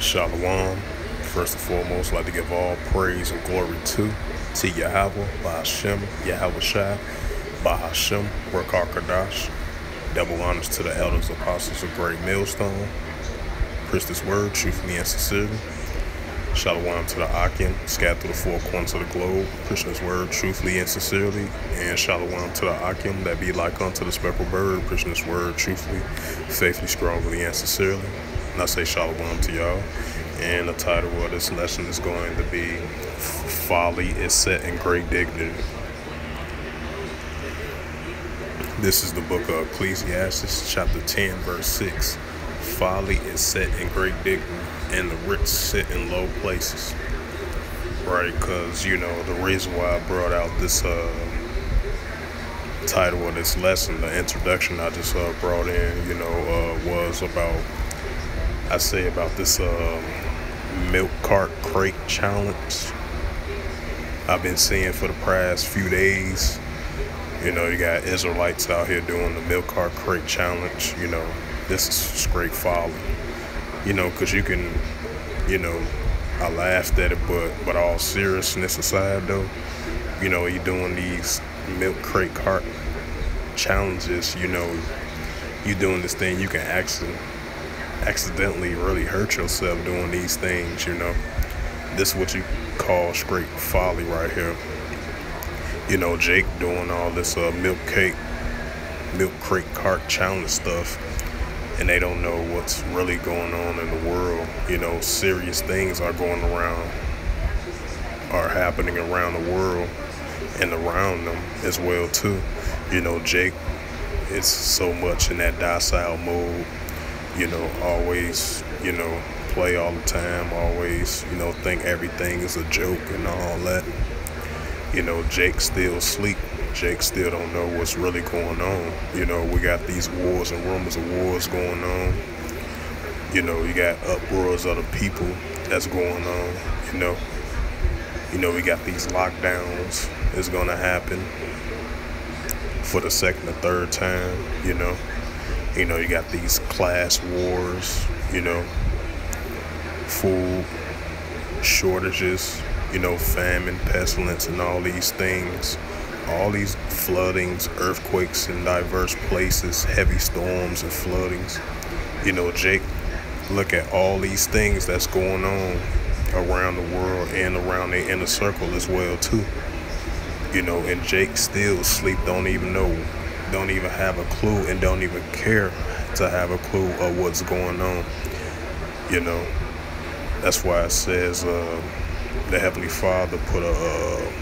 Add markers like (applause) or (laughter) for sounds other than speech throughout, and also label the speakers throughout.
Speaker 1: Shalom. First and foremost, I'd like to give all praise and glory to to Yahweh, Bahashem, Yahweh Shai, Bahashem, Rakar Kadash. Double honors to the elders, apostles of Great Millstone. Christus Word, truthfully and sincerely. Shalom to the Akim, scattered through the four corners of the globe. preaching his word, truthfully and sincerely. And shalom to the Akim that be like unto the speckled bird. preaching his word, truthfully, faithfully, strongly, and sincerely. And I say shalom to y'all. And the title of this lesson is going to be Folly is Set in Great Dignity. This is the book of Ecclesiastes, chapter 10, verse 6. Folly is set in great dignity, and the rich sit in low places. Right? Because, you know, the reason why I brought out this uh, title of this lesson, the introduction I just uh, brought in, you know, uh, was about, I say about this uh, milk cart crate challenge I've been seeing for the past few days. You know, you got Israelites out here doing the milk cart crate challenge, you know, this is straight folly. You know, because you can, you know, I laughed at it, but but all seriousness aside, though, you know, you doing these milk crate cart challenges. You know, you doing this thing, you can accident, accidentally really hurt yourself doing these things. You know, this is what you call straight folly right here. You know, Jake doing all this uh, milk cake, milk crate cart challenge stuff and they don't know what's really going on in the world. You know, serious things are going around, are happening around the world and around them as well too. You know, Jake is so much in that docile mode. You know, always, you know, play all the time. Always, you know, think everything is a joke and all that. You know, Jake still sleep Jake still don't know what's really going on. You know, we got these wars and rumors of wars going on. You know, you got uproars of the people that's going on. You know, you know, we got these lockdowns is gonna happen for the second or third time. You know, you know, you got these class wars. You know, food shortages. You know, famine, pestilence, and all these things all these floodings, earthquakes in diverse places, heavy storms and floodings. You know, Jake, look at all these things that's going on around the world and around the inner circle as well too. You know, and Jake still sleep, don't even know, don't even have a clue and don't even care to have a clue of what's going on. You know, that's why it says uh, the Heavenly Father put a, uh,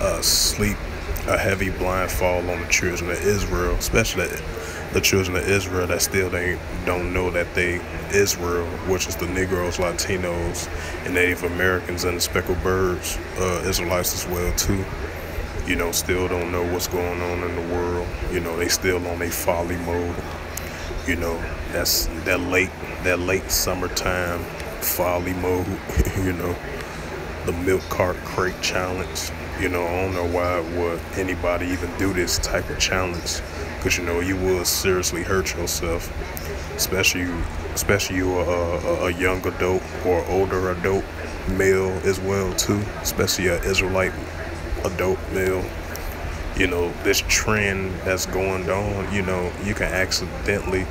Speaker 1: uh, sleep a heavy blindfold on the children of Israel, especially the children of Israel that still they don't know that they Israel, which is the Negroes, Latinos, and Native Americans and the speckled birds, uh, Israelites as well too. You know, still don't know what's going on in the world. You know, they still on a folly mode. You know, that's that late that late summertime folly mode. (laughs) you know, the milk cart crate challenge you know, I don't know why would anybody even do this type of challenge, because you know you will seriously hurt yourself, especially especially you a, a, a young adult or older adult male as well too, especially an Israelite adult male. You know, this trend that's going on, you know, you can accidentally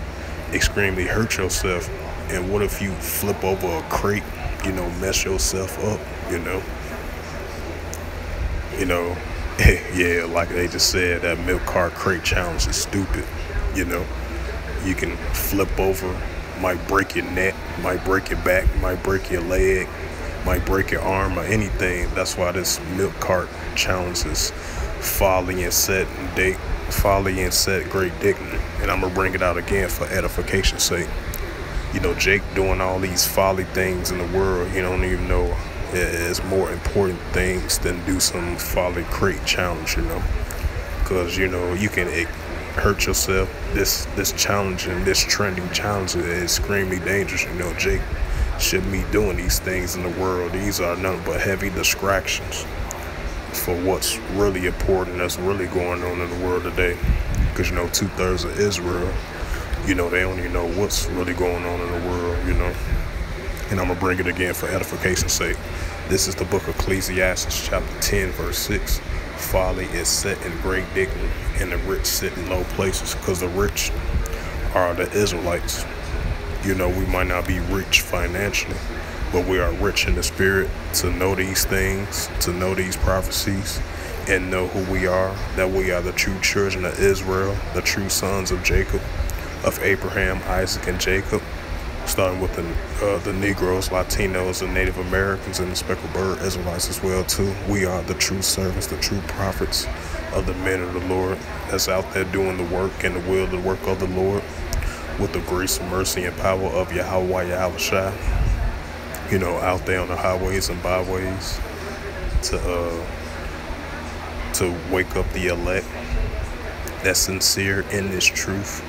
Speaker 1: extremely hurt yourself. And what if you flip over a crate, you know, mess yourself up, you know? you know, (laughs) yeah, like they just said, that milk cart crate challenge is stupid. You know, you can flip over, might break your neck, might break your back, might break your leg, might break your arm or anything. That's why this milk cart challenge is folly and set date, folly and set great dignity. And I'm gonna bring it out again for edification's sake. You know, Jake doing all these folly things in the world, you don't even know is more important things than do some folly crate challenge, you know. Because, you know, you can hurt yourself. This this challenge and this trending challenge is extremely dangerous. You know, Jake shouldn't be doing these things in the world. These are nothing but heavy distractions for what's really important that's really going on in the world today. Because, you know, two thirds of Israel, you know, they don't even know what's really going on in the world, you know. And I'm going to bring it again for edification's sake. This is the book of Ecclesiastes, chapter 10, verse 6. Folly is set in great dignity, and the rich sit in low places, because the rich are the Israelites. You know, we might not be rich financially, but we are rich in the spirit to know these things, to know these prophecies, and know who we are, that we are the true children of Israel, the true sons of Jacob, of Abraham, Isaac, and Jacob, starting with the, uh, the Negroes, Latinos, and Native Americans, and the speckled bird Israelites as well, too. We are the true servants, the true prophets of the men of the Lord that's out there doing the work and the will, the work of the Lord with the grace mercy and power of Yahweh Yahushua. You know, out there on the highways and byways to uh, to wake up the elect that's sincere in this truth.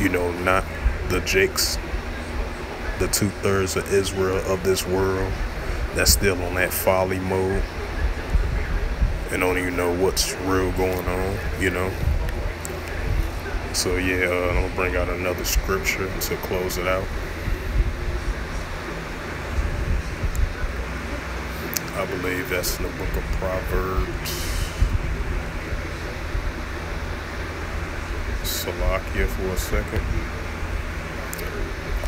Speaker 1: You know, not the jakes, the two thirds of Israel of this world that's still on that folly mode and don't even know what's real going on, you know. So yeah, uh, I'm gonna bring out another scripture to close it out. I believe that's in the book of Proverbs. Salakia for a second.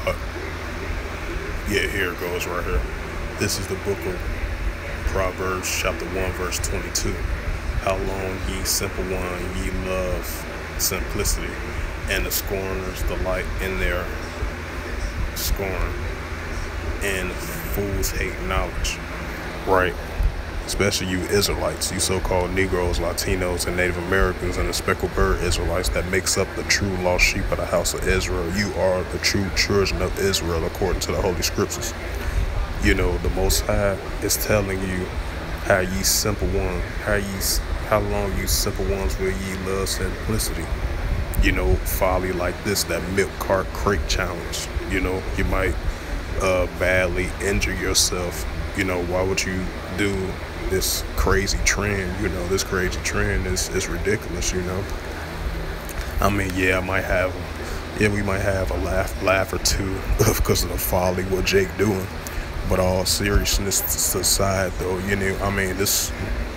Speaker 1: Uh, yeah, here it goes right here. This is the book of Proverbs, chapter 1, verse 22. How long, ye simple one, ye love simplicity, and the scorners delight in their scorn, and fools hate knowledge. Right. Especially you Israelites, you so-called Negroes, Latinos, and Native Americans, and the speckled bird Israelites that makes up the true lost sheep of the house of Israel. You are the true children of Israel according to the Holy Scriptures. You know, the Most High is telling you how ye simple one, how ye how long you simple ones will ye love simplicity? You know, folly like this, that milk cart crate challenge. You know, you might uh, badly injure yourself. You know, why would you do this crazy trend? You know, this crazy trend is, is ridiculous, you know. I mean, yeah, I might have, yeah, we might have a laugh, laugh or two (laughs) because of the folly what Jake doing. But all seriousness aside, though, you know, I mean, this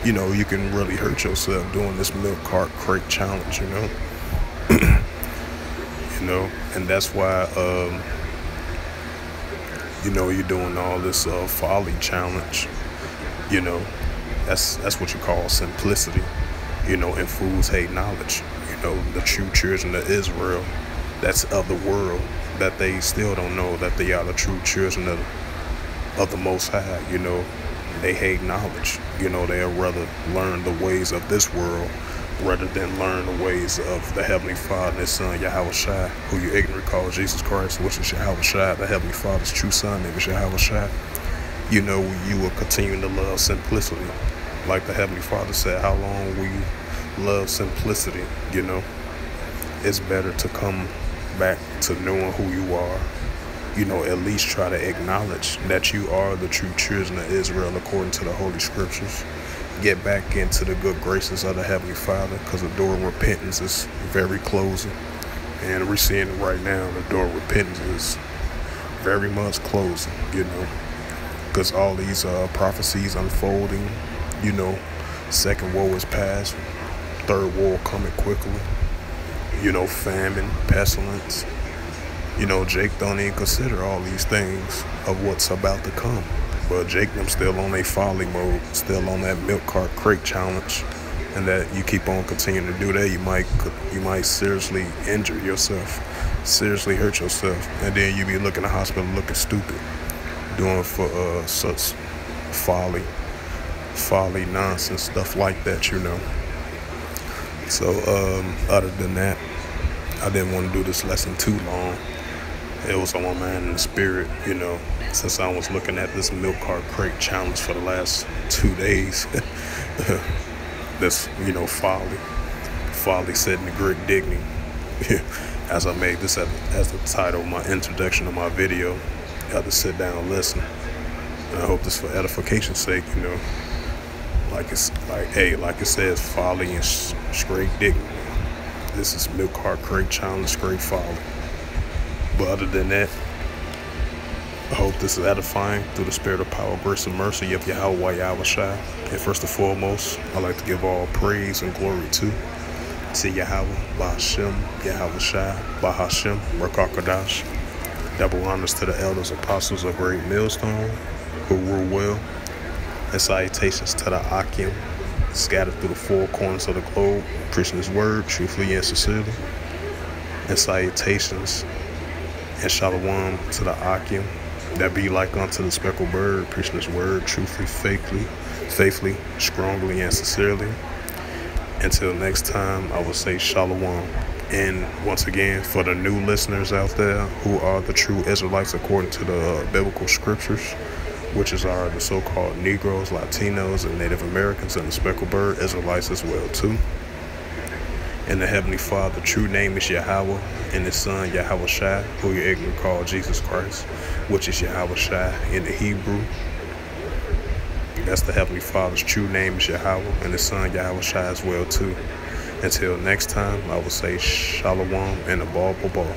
Speaker 1: you know, you can really hurt yourself doing this milk cart crate challenge, you know. (clears throat) you know, and that's why, um, you know, you're doing all this uh, folly challenge. You know, that's that's what you call simplicity. You know, and fools hate knowledge. You know, the true children of Israel, that's of the world, that they still don't know that they are the true children of, of the Most High. You know, they hate knowledge. You know, they'll rather learn the ways of this world rather than learn the ways of the Heavenly Father and His Son, Yahweh Shai, who you ignorant call Jesus Christ, which is Yahweh Shai, the Heavenly Father's true Son, name is Yahweh Shai. You know, you will continue to love simplicity. Like the Heavenly Father said, how long we love simplicity, you know? It's better to come back to knowing who you are you know, at least try to acknowledge that you are the true children of Israel according to the Holy Scriptures. Get back into the good graces of the Heavenly Father because the door of repentance is very closing. And we're seeing right now. The door of repentance is very much closing, you know, because all these uh, prophecies unfolding, you know, second war is past, third war coming quickly, you know, famine, pestilence, you know, Jake don't even consider all these things of what's about to come. But Jake them still on a folly mode, still on that milk cart crate challenge. And that you keep on continuing to do that, you might you might seriously injure yourself, seriously hurt yourself, and then you be looking at the hospital looking stupid, doing for uh, such folly, folly nonsense stuff like that, you know. So um, other than that, I didn't want to do this lesson too long it was on my mind and spirit, you know, since I was looking at this milk cart crate challenge for the last two days. (laughs) this, you know, folly. Folly setting the great dignity. (laughs) as I made this as the title of my introduction of my video, you have to sit down and listen. And I hope this for edification's sake, you know. Like it's like, hey, like it says, folly and straight dignity. This is milk cart crate challenge, straight folly. But other than that, I hope this is edifying through the spirit of power, grace, and mercy of Yahweh Yahushai. And first and foremost, I'd like to give all praise and glory to to Yahweh, Bahashem, Shai, Bahashem, Rakakadash. Double honors to the elders, apostles of Great Millstone, who rule well. And salutations to the Akim, scattered through the four corners of the globe, preaching his word truthfully and sincerely. And salutations and shalom to the Akim, that be like unto the speckled bird, preaching his word truthfully, faithfully, faithfully, strongly, and sincerely. Until next time, I will say shalom. And once again, for the new listeners out there who are the true Israelites according to the biblical scriptures, which is our the so-called Negroes, Latinos, and Native Americans, and the speckled bird Israelites as well too. And the Heavenly Father, true name is Yahweh, and His Son Yahweh Shai, who you ignorant call Jesus Christ, which is Yahweh Shai in the Hebrew. That's the Heavenly Father's true name is Yahweh, and His Son Yahweh Shai as well too. Until next time, I will say Shalom and a ball ball.